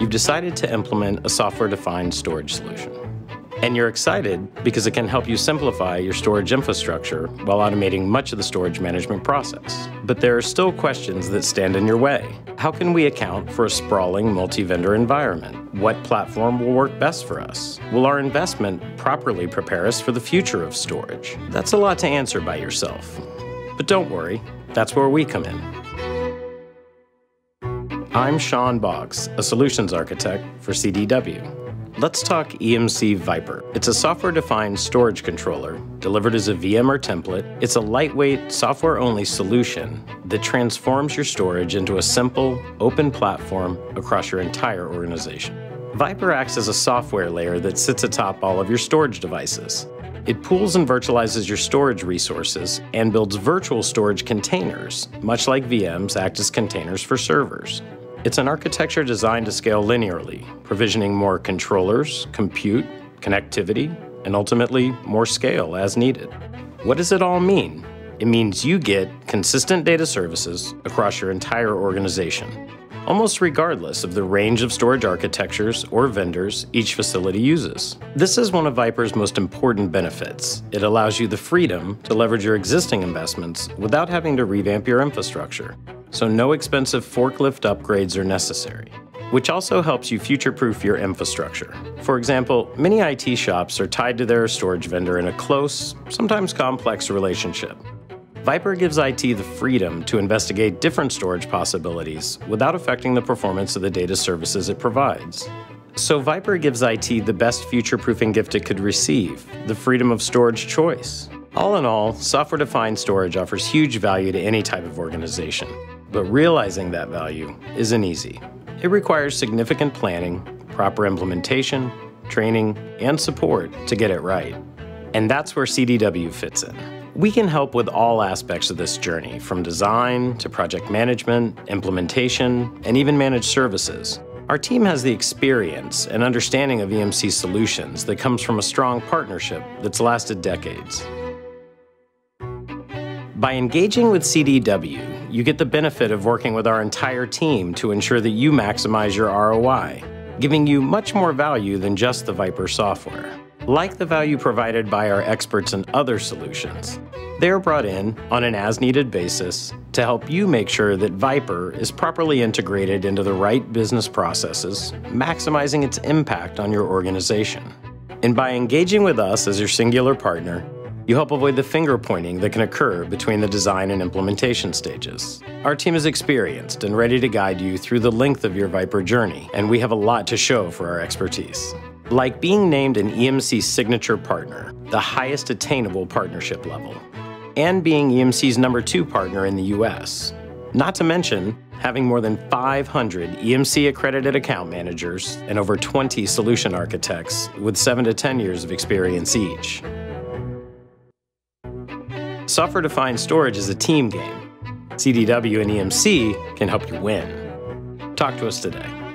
you've decided to implement a software-defined storage solution. And you're excited because it can help you simplify your storage infrastructure while automating much of the storage management process. But there are still questions that stand in your way. How can we account for a sprawling multi-vendor environment? What platform will work best for us? Will our investment properly prepare us for the future of storage? That's a lot to answer by yourself. But don't worry, that's where we come in. I'm Shon Boggs, a solutions architect for CDW. Let's talk EMC ViPR. It's a software defined storage controller delivered as a VM or template. It's a lightweight, software only solution that transforms your storage into a simple, open platform across your entire organization. ViPR acts as a software layer that sits atop all of your storage devices. It pools and virtualizes your storage resources and builds virtual storage containers, much like VMs act as containers for servers. It's an architecture designed to scale linearly, provisioning more controllers, compute, connectivity, and ultimately more scale as needed. What does it all mean? It means you get consistent data services across your entire organization, almost regardless of the range of storage architectures or vendors each facility uses. This is one of ViPR's most important benefits. It allows you the freedom to leverage your existing investments without having to revamp your infrastructure so no expensive forklift upgrades are necessary, which also helps you future-proof your infrastructure. For example, many IT shops are tied to their storage vendor in a close, sometimes complex relationship. ViPR gives IT the freedom to investigate different storage possibilities without affecting the performance of the data services it provides. So ViPR gives IT the best future-proofing gift it could receive, the freedom of storage choice. All in all, software-defined storage offers huge value to any type of organization. But realizing that value isn't easy. It requires significant planning, proper implementation, training, and support to get it right. And that's where CDW fits in. We can help with all aspects of this journey, from design to project management, implementation, and even managed services. Our team has the experience and understanding of EMC solutions that comes from a strong partnership that's lasted decades. By engaging with CDW, you get the benefit of working with our entire team to ensure that you maximize your ROI, giving you much more value than just the ViPR software. Like the value provided by our experts in other solutions, they are brought in on an as needed basis to help you make sure that ViPR is properly integrated into the right business processes, maximizing its impact on your organization. And by engaging with us as your singular partner, you help avoid the finger pointing that can occur between the design and implementation stages. Our team is experienced and ready to guide you through the length of your ViPR journey, and we have a lot to show for our expertise. Like being named an EMC signature partner, the highest attainable partnership level, and being EMC's number two partner in the US. Not to mention, having more than 500 EMC accredited account managers and over 20 solution architects with 7 to 10 years of experience each. Software defined storage is a team game. CDW and EMC can help you win. Talk to us today.